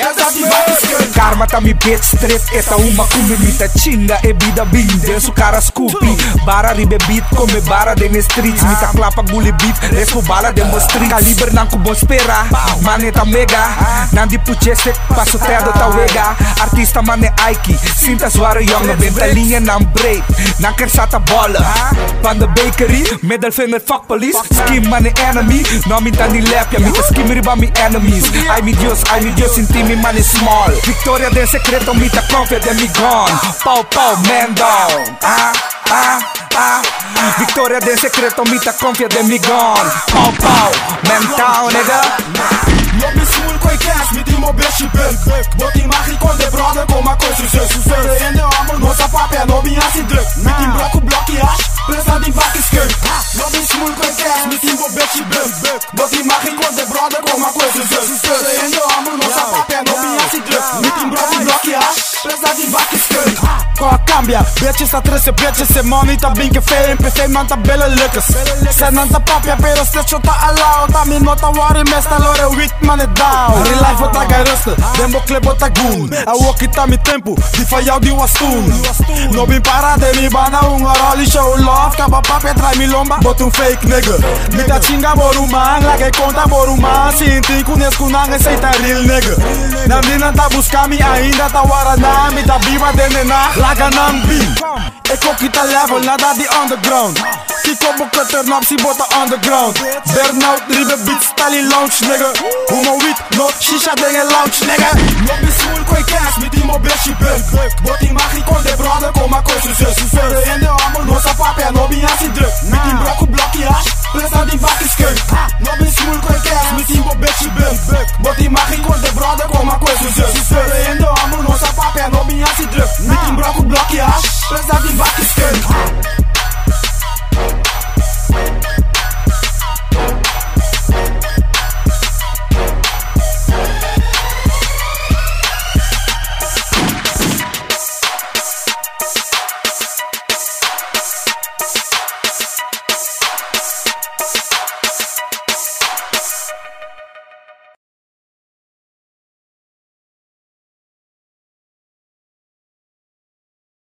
Girls have scăl Karma tá me bitch strip, esta uma comunita chinga e vida binde Su cara scoopy, bara ribe beat come bara de ne streets Mita clapa guli beef, respo bala de mo street Caliber nan kubon spera, maneta mega. Nandi puchese, passo tedo ta wega Artista mane aiki, sinta zware jongen Benta linha nan break, nan kersata bola. Van de bakery, middle finger fuck police. Skim mane enemy, no minta ni lepja Mita skimri ba mi enemies. Ai mi dios, ai mi dios, intimi mane small. Victoria de secreto, mita confia de mi gone Pau pau, man down. Ah, ah, ah. Victoria de secreto, mita confia de mi gone Pau pau, man down, nigga. Nobby smul coi cash, mi din mobești și bel Băti mahi con de broadă, cu ma coi su zel Su sără ende amul, no bi asi dăc Mi din blocu bloc i aș, plesa din vacă scăl Nobby smul coi cash, mi din mobești și bel Băti mahi con de broadă, cu ma coi su zel Su sără ende amul, zadi vaki skun Qua cambia, bitches atressen bitches En monita binke fame, PC manta belle lukkes Sen anta papia, pero stesso ta allow. Ta min mota lore wit man it down hustle, then buckle bota goon. I walk it a mi tempo, if I out di was No bin para de mi bana un oroli show love. Kaba pape petra mi lomba, bota un fake nigga. Mi ta chinga boruman, like conta boruman Sin ti kunes kunan, esse tá real nigga. Na mina tá buscar me ainda tá guaraná mi tá viva de nená, laga nam bin Ik kita level, nada di underground. Kiko bukutter, napsi bota underground. Burnout, ribe beats, tally launch nigga. Humo wit no shisha, dingen lounge. coach, nigga Nog mi smul koj kens, mi ti mo besh i bes Bo ti ma khrikon de brande ko ma kosu se Su fere ende amon no sa pape, no bi ansi druk Mi ti mbraku blok i ash, ples an di bak i skøy Nog mi smul koj kens, mi ti de brande ko ma kosu se Su fere ende amon no sa pape, no bi ansi druk Mi ti mbraku blok i ash, ples